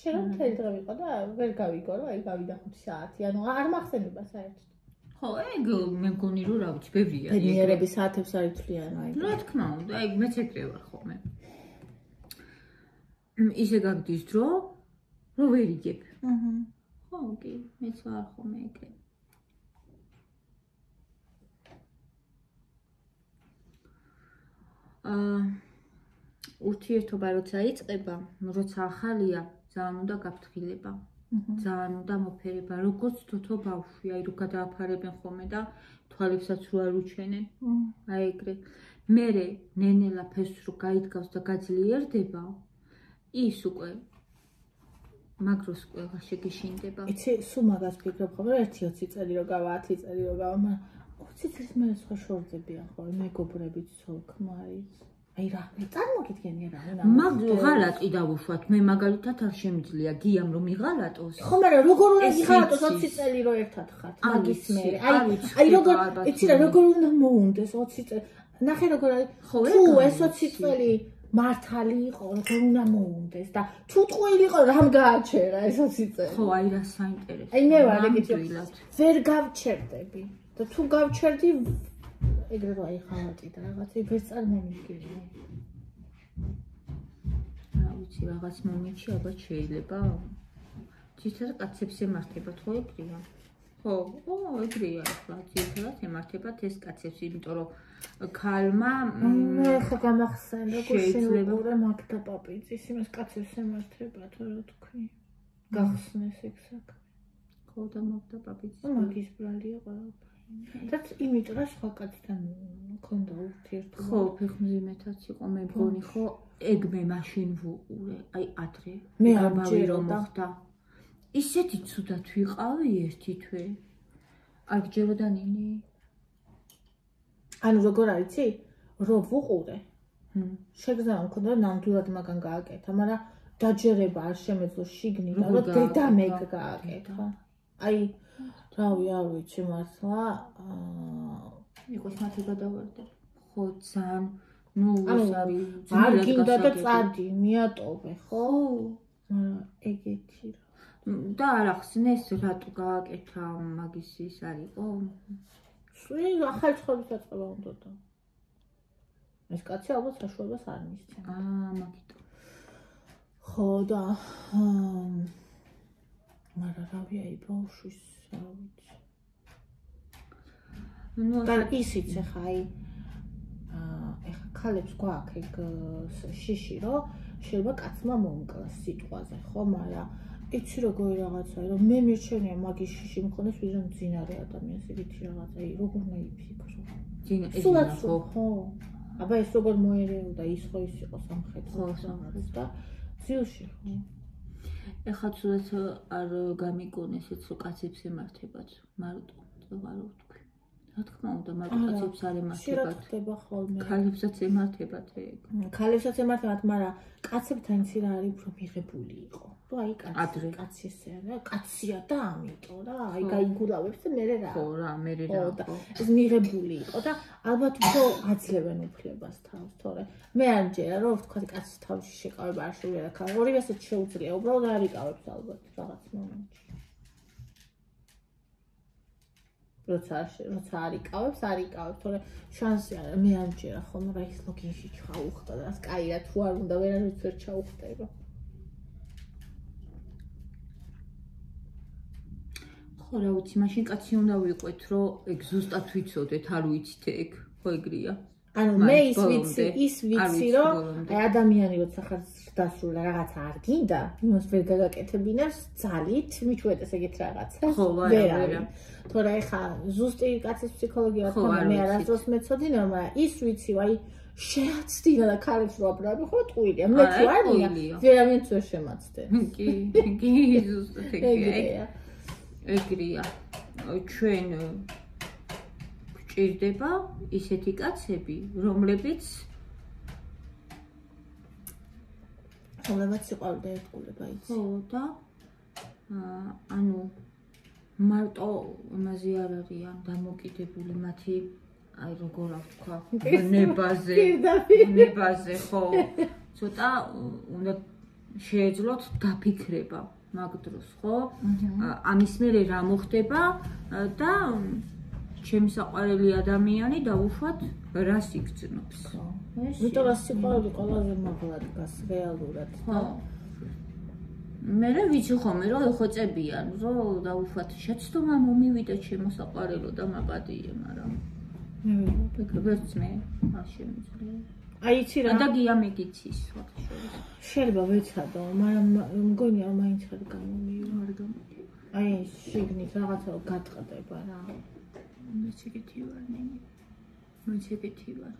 შენ რომ თელი დღე ვიყო და ვერ გავიგო რომ აი გავიდა 5 საათი ანუ არ მახსენდება საერთოდ. ხო ეგ მე მგონი რომ რა ვიცი ბევრია ეგ. ბედნიერების საათებს არ ითვლიან აი. რა თქმა უნდა აი მეც ეგრე ვარ ხოლმე ისე გაგდის დრო რომ ვერ იგებ. აჰა. ხო კი მეც ვარ ხოლმე ეგრე. აა ურთიერთობა როცა იწყება, როცა ახალია, ძალიან უნდა გაფრთხილება. ძალიან უნდა მოფერება, როგორც თოთო ბავშვი, აი რო გადააფარებენ ხოლმე და თვალებსაც რო არ უჩვენენ. აი ეგრე. მე ნენელა ფესს რო გაიდგავს და გაძლიერდება, ის უკვე მაგროს ყველა შეგეშინდება. იცი, სულ მაგას ფიქრობ ხოლმე 1-20 წელი რო გავა, 10 წელი რო გავა, მაგრამ 20 წელს მე სხვა შორდებიან ხოლმე, მეგობრებიც, ცოლ-ქმარიც. აი რა, მე წარმოგიდგენია რა, უნდა მაგ ღალატი დავუშვათ, მე მაგალითად არ შემიძლია გიამ რომ იღალატოს. ხო, მაგრამ როგორ უნდა იღალატოს 20 წელი რო ერთად ხართ, მაგის მე. აი, აი როგორ, იცი რა, როგორ უნდა მოუნდეს 20 წელი. ნახე როგორ არის. თუ ეს 20 წელი მართალი იყო, როგორ უნდა მოუნდეს და თუ ტყუილი იყო, რამ გააჩერა ეს 20 წელი. ხო, აი რა საინტერესო. აი მე ვარ ეგეთი. ვერ გავჩერდები. და თუ გავჩერდი ეგრე რა იხალატი და რაღაც ეგრე წარმომიდგენია. რა ვიცი, რაღაც მომენტში ალბათ შეიძლება. თვითონ კაცებს ემართება ხო ეგრეა? ხო, ო, ეგრეა ახლა ძირითადად ემართებათ ეს კაცებს, იმიტომ რომ ქალმა მე ხო გამახსენ როგორ შეიძლება. შეუყურე მაგდა პაპიძის იმას კაცებს ემართება თუ რა თქვი გახსნეს ეგ საქმე ხო და მოგდა პაპიც. მაგის ბრალია ყველაფერი და იმიტომ რა სხვა კაცთან მქონდა ურთიერთობა ხო, ფეხმძიმეთაც იყო მე მგონი ხო, ეგ მე მაშინ ვუყურე, აი ადრე. მე ამბავი რომ მოხდა. ისეთი ცუდად ვიყავი ერთი თვე. არ გჯეროდა ნინი? ანუ როგორ არიცი რო ვუყურე ჰმ. შეგზავნა მქონდა რომ ნამდვილად მაგან გააკეთა მაგრამ დაჯერება არ შემეძლო შიგნით რომ დედა მე გააკეთა? აი რავი არ ვიცი მართლა აა იყოს მათი გადავარდა. ხო, ძალიან ნუ ეს არის არ გინდა და წადი მიატოვე ხო მაგრამ ეგეთი და არ ახსნეს რატო გააკეთა მაგის ის არისო? სულ ახალი ცხოვრების დაწყება უნდა და ეს კაცი ალბათ საშუალებას არ მისცემ აა, მაგიტო. ხო და აა, მაგრამ რავი აი ბავშვის რა ვიცი ნუ და ისიც ახლა აი ახლა ქალებს გვაქვს ეგ შიში რომ შეიძლება კაცმა მომკლას სიტყვაზე ხო მაგრამ იცი როგორი რაღაცა რომ მე მირჩენია მაგის შიში მქონდეს ვიდრე მძინარე ადამიანს ეგეთი რაღაცა აი როგორ უნდა იფიქრო ძინა ეს სულაც ხო. აბა ეს როგორ მოერეოდა ის ხო ის იყო სამხედრო ხო, სამხედრო. და ძილში ხო ეხლა ცუდად არ გამიგონეს ეს რომ კაცებს ემართებათ. მარტო წვარ ვთქვი. რა თქმა უნდა მარტო კაცებს არ ემართებათ. ხდება ხოლმე. ქალებსაც ემართებათ ეგ. ქალებსაც ემართებათ მაგრამ კაცებთან იცი რა არის უფრო მიღებული იყო რომ აი კაცი კაცი ესე რა კაცია და ამიტომ რა აი გაიგულავებს და მე რა ხო რა მე რა ხო და ეს მიღებული იყო და ალბათ უფრო აძლევენ უფლებას თავს თორე. მე არ მჯერა რომ თქვა კაცის თავში შეკავება არ შეუძლია და ქალ ორივესაც შეუძლია უბრალოდ არ იკავებს ალბათ რაღაც მომენტში. როცა როცა არ იკავებს არ იკავებს თორე შანსი არა მე არ მჯერა ხოლმე რა ის ლოგინში ჩაუხდა და რას კაია თუ არ უნდა ვერავის ვერ ჩაუხდება ხო რა ვიცი მაშინ კაცი უნდა ვიყვეთ რომ ეგ ზუსტად ვიცოდეთ არ ვიცით ეგ ხო ეგრია? ანუ მე ის ვიცი ის ვიცი ვიცი რომ აი ადამიანი როცა ხარ დასრულა რაღაცა არ გინდა იმას ვერ გაგაკეთებინებს ძალით მიჩვენეს ეგეთ რაღაცა ხო, ვარა, ვარა. თორე ეხა ზუსტი კაცის ფსიქოლოგია ხო, თქმა არ მე არასდროს მეცოდინა მაგრამ ის ვიცი აი შეაცდინა და ქალებს რო აბრალები ხო ტყუილია მე თუ არ ვერავინც ვერ შემაცდე. კი კი ზუსტად ეგრია. ეგ ეგრეა. ეგრია ჩვენ გვჭირდება ისეთი კაცები რომლებიც ხოლმე სიყვარული და ერთგულება იცი. ხო და ანუ მარტო იმაზე არ არიან დამოკიდებული მათი აი როგორ ვთქვა ნებაზე ნებაზე ხო. ცოტა უნდა შეეძლოთ დაფიქრება მაგ დროს ხო ამის მერე რა მოხდება? და ჩემი საყვარელი ადამიანი დაუშვათ რას იგრძნობს? ხო. ეს იმიტომ რომ სიყვარული ყველაზე მაღლა დგას რეალურად ხო. და? მე რა ვიცი ხომ რომ ეხოწებიან რომ დაუშვათ შეცდომა მომივიდა ჩემო საყვარელო და მაპატიე მაგრამ მე ვიღებ. ეგრეც მე არ შემიძლია აი იცი რა. და გია მეგიცის შორის. შეიძლება ვეცადო, მაგრამ მგონია რომ მაინც არ გამომიო. არ გამოდი აი შიგნით რაღაცა გატყდება რა. მე ეგეთი ვარ ნინი. მე ეგეთი ვარ.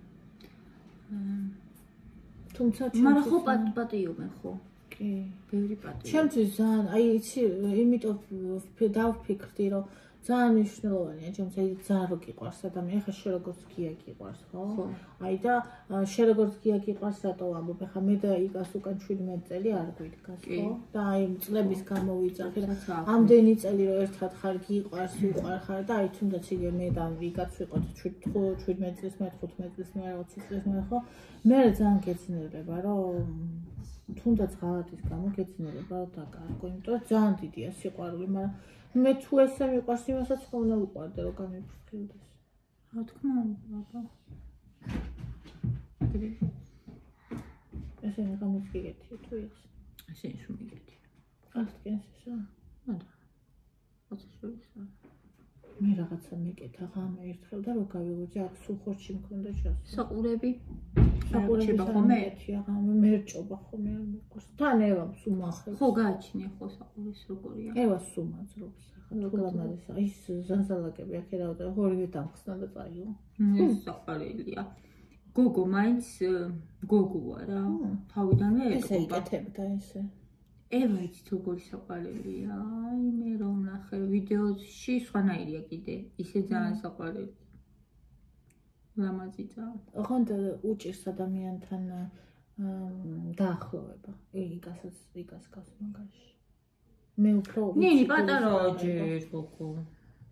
თუმცა მაგრამ ხო პატიობენ ხო? კი. ბევრი პატიო. ჩემთვის ძალიან აი იცი იმიტომ ვფ- დავფიქრდი რომ ძალიან მნიშვნელოვანია ჩემთვის აი ძალიან რო გიყვარს ადამიანი ხა შე როგორც გია გიყვარს ხო? აი და შე როგორც გია გიყვარს რატო ვამბობ ხა მე და იგას უკან 17 წელი არ გვიდგას ხო? და აი წლების როცა აქვს. ამდენი წელი რომ ერთად ხარ გიყვარს უყვარ ხარ და აი თუნდაც იგე მე და ვიგაც ვიყოთ 17 წლის მე 15 წლის მე 20 წლის მე ხო მე ძალიან გეცნერება რომ თუნდაც ღალატის გამო გეცნერება რომ დაკარგო იმიტომ რომ ძალიან დიდია სიყვარული მაგრამ მე თუ ესე მიყვარს იმასაც ხომ უნდა ვუყვარდე რომ გამიფრთხილდეს რა თქმა უნდა აბა ეგრე ესე ნახამის გიგეთი თუ ის ესე ის უმიგეთი აღდგენს ესა არა ოც შორის არა მე რაღაცა მეკეთა ღამე ერთხელ და რო გავიგოდი აქ სულ ხორჩი მქონდა ჩას საყურები? საყურება ხომე? ხომეთია ღამე მერჭობა ხომე არ მიყვარს თან ევა სუმახებს ხო გააჩნია ხო საყურის როგორია? ევა სუმაძრობს ახლა თულამ არის აი ის ზანზალაკები აქ ერავდა ორივე დამხსნა და წაიღო. ეს საყარელია გოგო მაინც გოგოა რა? თავიდანვე იკეთებდა ესე ევა იცით როგორი საყარელია აი მე რომ ნახე ვიდეოში სხვანაირია კიდე ისე ძალიან საყარელი ლამაზი ძალიან ოღონდ უჭირს ადამიანთან ამ, დაახლოვება. იგასაც იგას გას მაგაში მე უფრო ნინი პატარაა გულს ჯერ გოგო.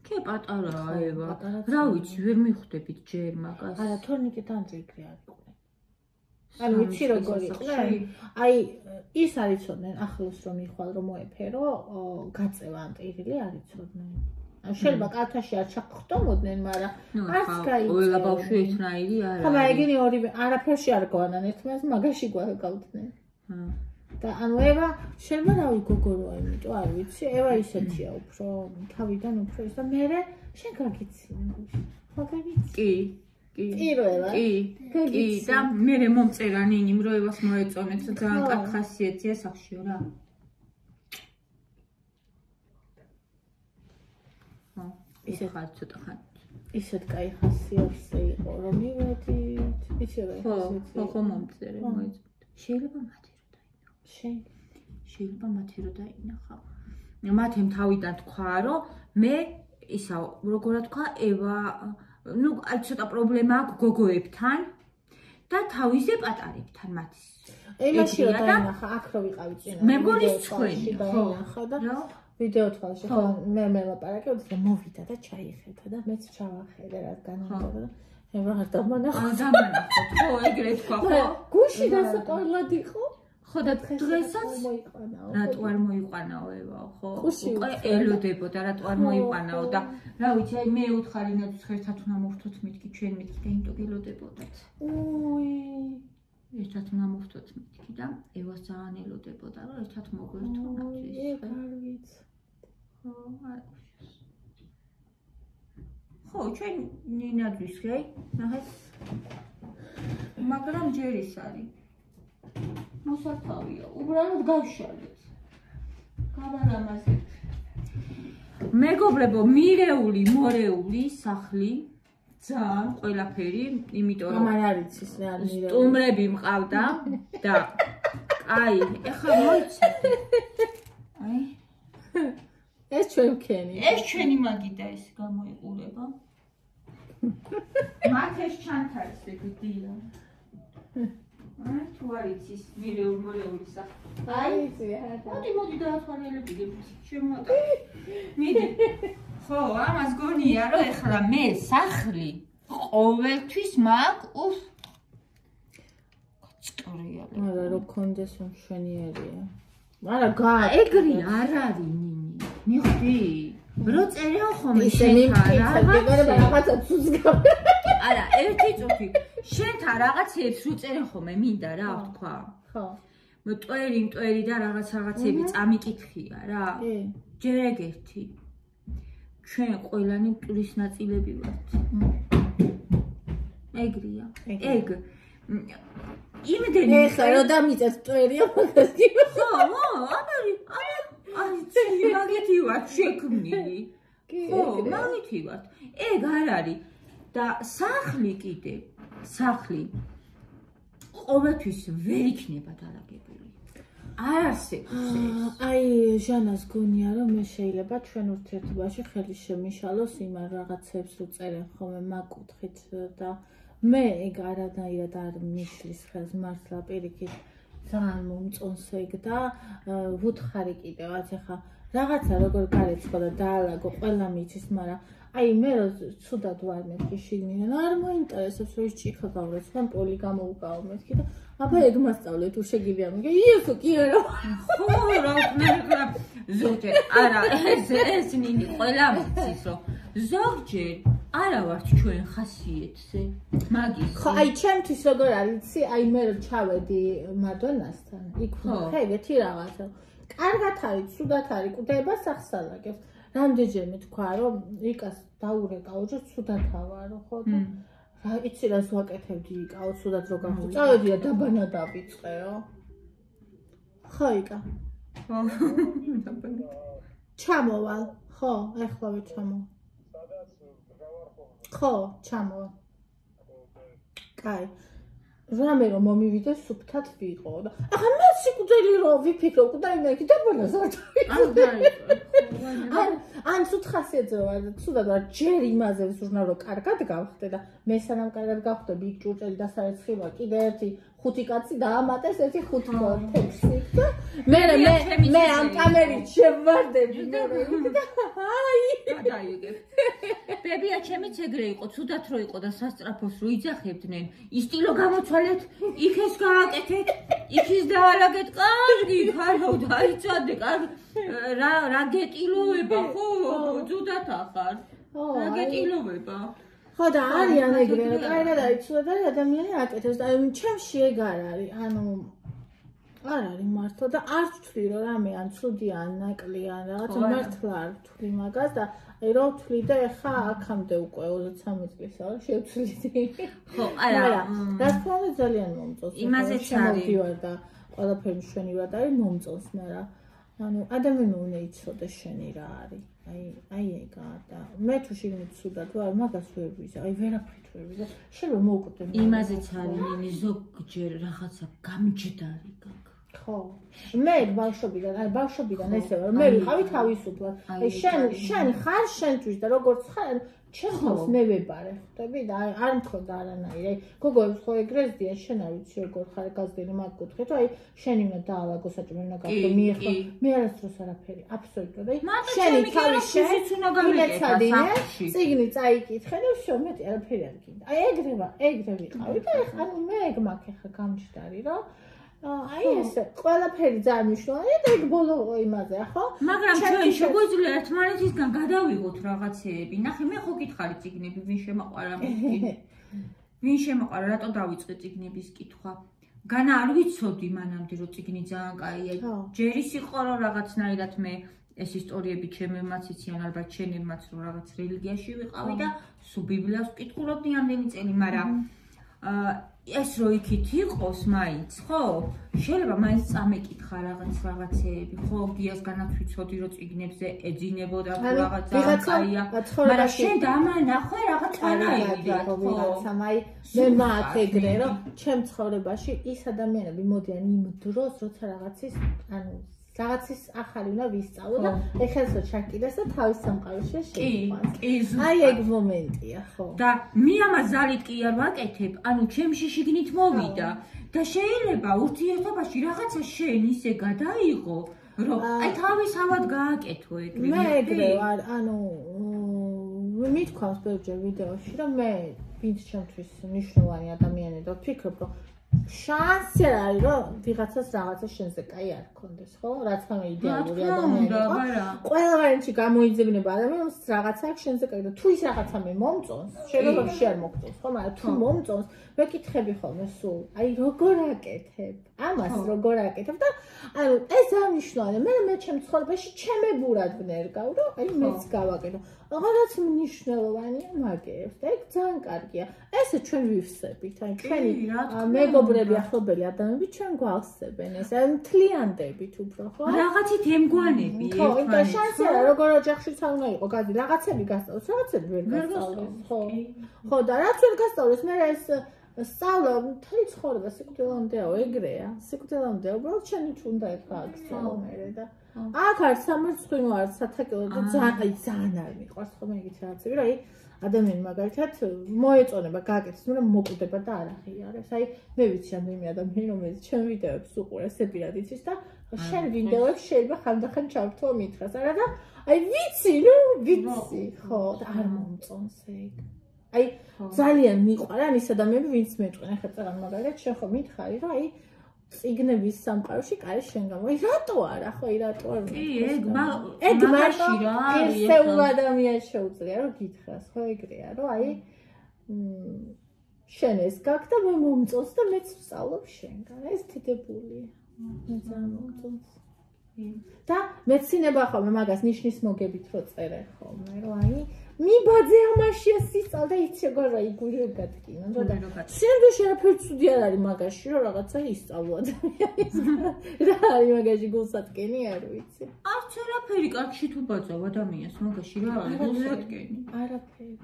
კი პატარაა ევა. რა ვიცი ვერ მიხვდებით ჯერ მაგას არა თორნიკე თანძიგრი არ იყვნენ სამი ვიცი წლის იყვნენ ასაკში? აი ის არიცოდნენ ახლოს რომ იხვალ რომ მოეფერო გაწევა ან ტირილი არიცოდნენ ანუ შეიძლება კალთაში არ ჩახტომოდნენ მაგრამ არც გაიწევენ. ყველა ბავშვი ერთნაირი არ ხომ ეგენი ორივე არაფერში არ გვანან ერთმანეთს მაგაში გვაგავდნენ ჰა. და ანუ ევა შეიძლება რავი გოგო რა იმიტომ არ ვიცი ევა ისეთია უფრო თავიდან უფრო ის და მე შენ გაგიცინე ხო გაგიცინე კი კი პირველად კი კი გაგიცინე. და მე მე მომწერა ნინი მროევას მოეწონეთ ძალიან ხო. კარგი ხასიათია სახშიო რა ხო ისე- ისე ხარ ცოტა ხარ ისეთ кай ხასიათზე იყო რომ მივედით ისე რა ხო ხო ხო მომწერე ხო. მოეწონეთ შეიძლება მათი რო დაინახო შენ შეიძლება მათი რო დაინახა მათემ თავიდან თქვა რომ მე ისა როგორ თქვა ევა ну აი ცოტა პრობლემა აქვს გოგოებთან და თავიზე პატარებთან მათის და- დაინახა აქ რო ვიყავი წინა მე მგონი თქვენი დაინახა და ვიდეო თვალში ხო. მე მე ლაპარაკებდი და მოვიდა და ჩაიხედა და მეც ჩავახედე რადგან იყო და ევა არ დამანახა აა დამანახოთ ხო ეგრე თქვა ხო? გუში დასაყარლად იყო ხო და დღესაც რატო არ მოიყვანაო ევა ხო? უკვე ელოდებოდა რატო არ მოიყვანაო და რა ვიცი აი მე უთხარი ნაძვის ერთად უნდა მოვთოთ მეთქი ჩვენ მეთქი და იმიტომ გელოდებოდათ უი. ერთად უნდა მოვთოთ მეთქი და ევას ძალიან ელოდებოდა რომ ერთად მოგვერთო ნაძვის ეგ არ ვიცი ხო არ ხო ჩვენ ნინაძვის ხე ნახეთ. მაგრამ ჯერ ის არის მოსართავია უბრალოდ გავშალეთ გავარამაზეთ მეგობრებო მირეული მორეული სახლი ძალიან ყველაფერი იმიტომ რომ ამან არ იცის რა არის მირეული. სტუმრები მყავდა და აი ეხლა მოიცადე აი ეს ჩვენ ვქენი ეს ჩვენი მაგიდა ეს გამოიყურება. მათ ეს ჩანთარსები დია. აი თუ არ იცის მირეულ მორეული სახე. აი იცი რა მოდი მოდი დაათვალიერები შემოატა. მიდი. ხო, ამას გონია რომ ეხლა მე სახლი ყოველთვის მაგ უფ წკრია. არა რო კონდეს მშვენიერია არა გა ეგრი არ არის ნინი. მიხვდი? რო წერეო ხომ ისე მიმკითხები და რაღაცა ცუც გა არა, ერთი წუთი. შენთან რაღაცეებს რო წერენ ხოლმე, მინდა რა თქვა. ხო მტვერი, მტვერი და რაღაც რაღაცები წამიკითხია რა. კი ჯერ ეგ ერთი. ჩვენ ყველანი მტვრის ნაწილები ვართ. ეგრია. ეგ იმდენი ეხლა რო დამიწეს მტვერია მაგას კი ხო, ხო, აბარი, აბა, აი, ცი მაგეთი ვარ შექმნილი. ხო, ეგრე. მაგითი ვართ. ეგ არ არის. და სახლი კიდე, სახლი ყოველთვის ვერ იქნება დარაგებული. არ არსებობს აი ჟანას გონია რომ მე შეიძლება ჩვენ ურთიერთობაში ხელი შემიშალოს იმ რაღაცებს რო წერენ ხოლმე მაგკუთხით და მე ეგ არანაირად არ მისლის ხელს მართლა პირიქით ძალიან მომწონს ეგ და ვუთხარი კიდევაც ახლა რაღაცა როგორ გარეცხო და დაალაგო ყველა მიცის მაგრამ აი მე რო ცუდად ვარ მეთქი შიგნიდან არ მოინტერესებს რომ ის ჭიქა გავრეც ხან პოლი გამოუკაო მეთქი და აბა ეგ მასწავლე თუ შეგიძლია მიგე იესო კი არა ხო, რა ვქნა, ზოგჯერ არა, ეს ეს ნინი ყველა ვიცის რომ ზოგჯერ არა ვართ ჩვენ ხასიეთზე. მაგის. ხო, აი ჩემთვის როგორ არის, აი მე რომ ჩავედი მადონასთან, იქ ხო. ხე ეგეთი რაღაცა. კარგად არის, ცუდად არის, კვდება სახსალაგებს. რამდენჯერმე თქვა რომ იკას დაურეკაო რომ ცუდათავარო ხო და რა იცი რას ვაკეთებდი იკაო ცუდად რო გახო წავედი და დაბანა დავიწყეო ხო იკა? ხო დაბანა. ჩამოვალ ხო ეხლა ვიჩამო ხო ჩამოვალ კაი რამე რომ მომივიდე სუფთად ვიყო და ახლა მე სიკვდილი რომ ვიფიქრო და მე კიდე ბოლოს არ ან ან ცუდ ხასიათზე ვარ ცუდად ვარ ჯერ იმაზე ვსურნა რომ კარგად გავხდე და მესანამ კარგად გავხდე ბიგ ჭურჭელი და საერცხილო კიდე ერთი ხუთი კაცი დაამატეს ერთი ხუთი ტექსტი და მე მე მე ამ კამერით შევარდები მე და აი. დაიგებ ბებია ჩემიც ეგრე იყო ცუდად რო იყო და სასწრაფოს რო იძახებდნენ. ისტილო გამოცვალეთ იქ ეს გააკეთეთ იქ ის დაალაგეთ კარგი ხარო დაიცადე კარგი. რა რა გეტილოება ხო? ცუდად ახარ. რა გეტილოება ხო და არიან ეგრე, კარგად აიცულა და ადამიანი აკეთებს და ჩემში ეგ არ არის. ანუ არ არის მართლა და არ ვთვლი რომ რამე ან ცუდი ან ნაკლი ან რაღაც მართლა არ ვთვლი მაგას და აი რო ვთვლი და ეხა აქამდე უკვე 23 წლის არ შევცვლი. ხო, არა. რა თქმა უნდა ძალიან მომწონს. იმაზეც არის. და ყველაფერი მშვენივრად არის მომწონს, მაგრამ ანუ ადამიანი უნდა იცოდეს შენი რა არის. აი აი ეგა და მე თუ შეგნით სუდად ვარ მაგას ვერ ვიზა. აი ვერაფრით ვერ ვიზა. შეიძლება მოვკვდე იმაზეც არის ნინი ზოგჯერ რაღაცა გამჯდარი გაკ ხო. მე ბავშვობიდან აი ბავშვობიდან ესე ვარ. მე ვიყავი თავისუფლად. აი შენ შენ ხარ შენთვის და როგორც ხარ ჩემს მე ვებარე. ხვდები და არ მქონდა არანაირი. აი გოგოებს ხო ეგრეზდია შენ არ ვიცი როგორ ხარ გაზდილი მაგ კუთხე თუ აი შენი უნდა დაალაგო საჭმელი უნდა გახდე მიეხო მე არასდროს არაფერი აბსოლუტურად. აი შენი თავი შენ უნდა გამიგე ციგნი წაიკითხე და შო მეტი არაფერი არ გინდა. აი ეგრევა ეგრე ვიყავი და ეხლა ანუ მე ეგ მაქვს ეხლა გამჭდარი რა აი ეს ყველაფერი ძალიან მნიშვნელოვანია და ეგ ბოლო იმაზე ხო? მაგრამ ჩვენ შეგვიძლია ერთმანეთისგან გადავიღოთ რაღაცეები. ნახე, მე ხო გითხარი ციგნები, ვინ შემოყარა მეთქი? ვინ შემოყარა, რატო დავიწყე ციგნების კითხვა? განა არ ვიცოდი მანამდე რომ ციგნი ძალიან კაია. ჯერ ის იყო რომ რაღაცნაირად მე ეს ისტორიები ჩემემაც იციან, ალბათ ჩემემაც რომ რაღაც რელიგიაში ვიყავი და სულ ბიბლიას ვკითხულობდი ამდენი წელი, მაგრამ აა ეს რო იქით იყოს მაინც, ხო? შეიძლება მაინც წამეკითხა რაღაც რაღაცეები, ხო? გიას განათვიცოდი რო ციგნებზე ეძინებოდა თუ რაღაცა კაია. მაგრამ შენ დამანახე რაღაც არაირი, ხო? ვიღაცა, მაი მე მაგ ეგრე რომ ჩემ ცხოვრებაში ის ადამიანები მოდიან იმ დროს, როცა რაღაცის, ანუ რაღაცის ახალი უნდა ვისწავლო და ეხელსო ჩაკიდეს და თავის სამყაროში შეიყვანს. კი, აი ეგ მომენტია, ხო. და მე ამას ზალით კი არ ვაკეთებ, ანუ ჩემში შიგნით მოვიდა და შეიძლება ურთიერთობაში რაღაცა შენ ისე გადაიღო, რომ აი თავისავად გააკეთო ეგ. მე ეგრე ვარ, ანუ მithქვავს ბევრჯერ ვიდეოში, რომ მე ვინც ჩემთვის მნიშვნელოვანი ადამიანია და ვფიქრობ, რომ შანსი არის რომ ვიღაცას რაღაცა შენზე კაი არ გქონდეს ხო? რაც ხომ იდეალური ადამიანია ხო ყველა ვარიანტი გამოიძებნება ადამიანს რაღაცა აქვს შენზე კაი და თუ ის რაღაცა მე მომწონს შეიძლება შეარ მოგწონს ხო? მაგრამ თუ მომწონს მეკითხები ხოლმე სულ. აი როგორ აკეთებ ამას როგორ აკეთებ და ანუ ეს ამიშნავდა მე მე ჩემ ცხოვრებაში ჩემებურად ვნერგავ რომ აი მეც გავაკეთო. რაღაც მნიშვნელოვანია მაგერს და ეგ ძალიან კარგია. ესე ჩვენ ვივსებით აი ჩვენი მეგობრები ახლობელი ადამიანები ჩვენ გვახსებენ ეს აი მთლიანდებით უფრო ხო? რაღაცით ემგვანები ხო და შანსია როგორ ოჯახში ცა უნდა იყო გადი რაღაცები გასწავლოს რაღაცები ვერ გასწავლოს ხო? ხო და რაც ვერ გასწავლოს მე ეს სწავლა მთელი ცხოვრება სიკვდილამდეა ეგრეა სიკვდილამდე უბრალოდ შენი თუნდა ეხა აქცია მე და აქ არის სამერცხინო არის სათაკელო და ძალიან აი ძალიან არ მიყვარს ხოლმე ეგეთი რაღაცები რომ აი ადამიანი მაგალითად მოეწონება გააკეთოს მაგრამ მოკვდება და არ აღიარებს. აი მე ვიცი ამდენი ადამიანი რომელიც ჩემ ვიდეოებს უყურებს ეპირად იცის და შენ ვიდეოებს შეიძლება ხანდახან ჩავთვალ მითხრას არა და აი ვიცი ნუ ვიცი ხო და არ მომწონს ეგ აი ძალიან მიყვარა ის ადამიანები ვინც მეტყვენ ახლა წერან მაგალითად შენ ხო მითხარი რომ აი ციგნების სამყაროში კარი შენ გამო. აი რატო არა ხო? აი რატო არა კი ეგ ეგ მაში რა ეს ეულ ადამიანს შეუძლია რომ გითხრას ხო? ეგრეა რომ აი შენ ეს გაკ და მე მომწონს და მეც ვსწავლობ შენგან. ეს თითებული მე ძალიან მომწონს. და მეცინება ხოლმე მაგას ნიშნის მოგებით რო წერე ხოლმე რომ აი მიბაძე ამაშია სისწავ და იცი როგორ რა იგულიო გატკინა. რა და სინამდვილეში არაფერი ცუდი არ არის მაგაში რომ რაღაცა ისწავლო ადამიანის რა არის მაგაში გულსატკენი არ ვიცი. არც არაფერი კარგში თუ ბაძავ ადამიანს მაგაში რა არის გულსატკენი? არაფერი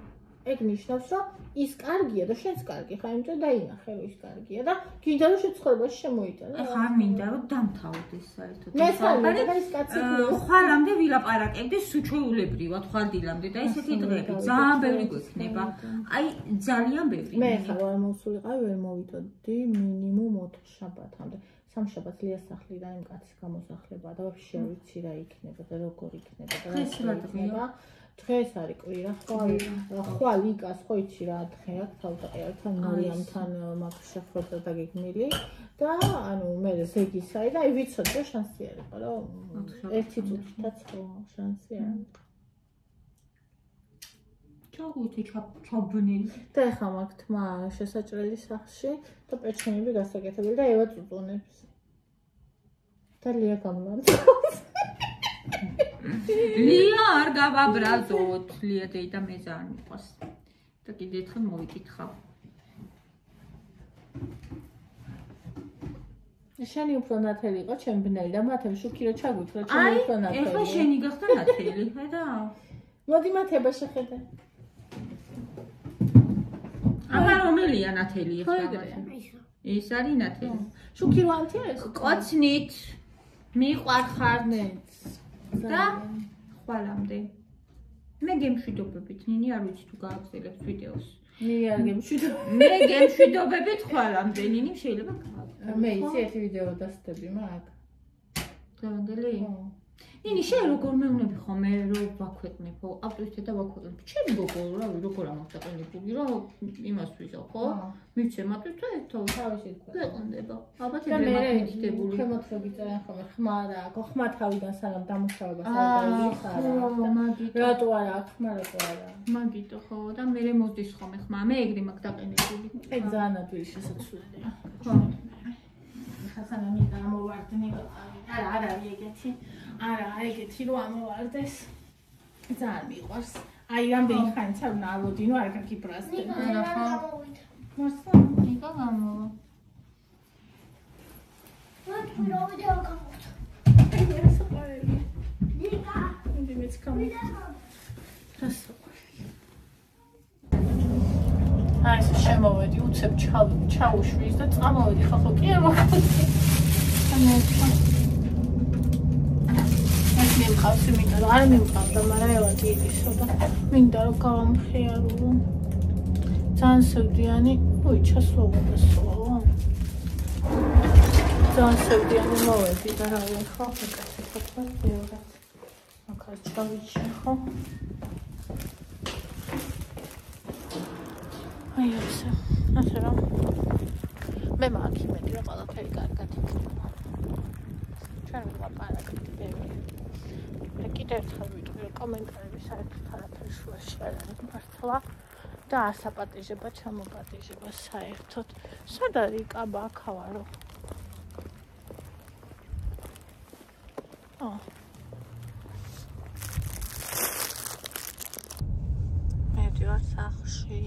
ეგ ნიშნავს, რომ ის კარგია და შენც კარგი ხარ, იმიტომ დაინახე რომ ის კარგია და გინდა რომ შეცხოვრებაში შემოიტანე. ახლა მინდა რომ დამთავრდეს საერთოდ. მე ხარ და ის კაცი ხვალამდე ვილაპარაკებდი სუჩოულებრივად ხვალდილამდე და ესეთი დღეები ძალიან ბევრი გვექნება. აი ძალიან ბევრი. მე ხარ არ მოსულიყავი ვერ მოვიტოდი მინიმუმ 4 შაბათამდე. სამშაბათს ლიას სახლიდან იმ კაცის გამოსახლება და ვაფშე არ ვიცი რა იქნება და როგორ იქნება და რა იქნება. დღეს არის კვირა, ხვალ ხვალ იკას ხო იცი რა დღე აქვს თავდაყერთან მარიამთან მაგ შეხვედრა დაგეგმილი. და ანუ მე ზეგისაი და აი ვიცოდი რომ შანსი არის ხო რომ ერთი წუთითაც ხო შანსი არის ჩაგვიწი ჩაბნელი და ეხა მაგ თმა შესაჭრელი სახში და პეჩენები გასაკეთებელი და ევა წუწუნებს. და ლია გამოვანდა ლია არ გავაბრაზოთ ლია დეიდა მე ძალიან მიყვას და კიდე ერთხელ მოვიკითხავ. შენი უფრო ნათელი იყო ჩემ ბნელი და მათემ შუქი რო ჩაგვითხრა ჩემი უფრო ნათელი. აი ეხლა შენი გახდა ნათელი ხედა მოდი მათება შეხედე. აბა რომელია ნათელი ეხლა? ეს არის ნათელი. შუქი რო ანთია ეს? კოცნით. მიყვარხარ ნეც და ხვალამდე. მე გემშვიდობებით, ნინი, არ ვიცი თუ გააგზავნებს ვიდეოს. მე არ გემშვიდობ. მე გემშვიდობებით ხვალამდე, ნინი, შეიძლება გააგზავნო. მე იცი ერთი ვიდეო დასტები მაგ. დავანდელი? ხო. ნინი შენ როგორ მეუნები ხოლმე რომ ვაქვეყნებო ავტორიტეტ და ვაქვეყნებ ჩემი გოგო რავი როგორ ამახტაყენებული რომ იმას ვიზო ხო მიცე მათთვის ერთო თავისი ქვეყნდება ალბათ ეგრე მაქეთებული ჩემოთ რო გიწერენ ხოლმე ხმარა ხო ხმა თავიდან სანამ დამუშავება საერთოდ იხარა. რატო არა? ხმა რატო არა? მაგიტო ხო და მე მოდის ხოლმე ხმა. მე ეგრე მაგ დაყენებული ეგ ძალიან ადვილი შესაძლებელია ხო ხასანა მე გამოვარდნი არა არა ეგეთი არა, ეგეთი რო ამოვარდეს. ძალიან მიყვარს. აი რამდენი ხანიც არ უნდა ავოდინო, არ კარგი პრასტე. არა ხო? მასა, ნიკა გამოვა. მათ რო ვიდეო გამოვთ. ნიკა, მე მეც აი, შემოვედი, უცებ ჩაუშვის და წამოვედი, ხო ხო, კი არ მოხდა. ანუ მიყავს იმიტომ რომ არ მიყავდა მაგრამ ევაკი ისო და მინდა რომ გავამხიარო ძალიან სევდიანი ой ჩასვლა სულ ძალიან სევდიანი მოვედი და რა ვიხო ხო ხო ბევრად. ახალ ჩავიჩი აი ესე ასე რომ მე მაქვს იმედი რომ ყველაფერი კარგად იქნება. ჩვენ ვაპარაკეთ ბევრი კიდევ ერთხელ ვიტყვი კომენტარები საერთოდ არაფერ შუაში არ არის მართლა და ასაპატიჟება ჩამოპატიჟება საერთოდ. სად არის კაბა ახავარო ო. მე დიო სახში